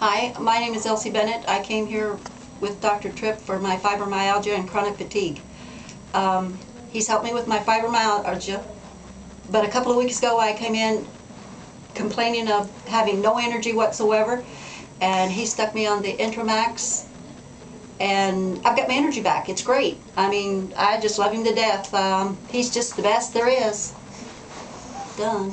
Hi, my name is Elsie Bennett. I came here with Dr. Tripp for my fibromyalgia and chronic fatigue. Um, he's helped me with my fibromyalgia, but a couple of weeks ago I came in complaining of having no energy whatsoever, and he stuck me on the Intramax, and I've got my energy back. It's great. I mean, I just love him to death. Um, he's just the best there is. Done.